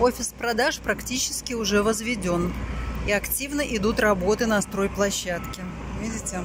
Офис продаж практически уже возведен. И активно идут работы на стройплощадке. Видите?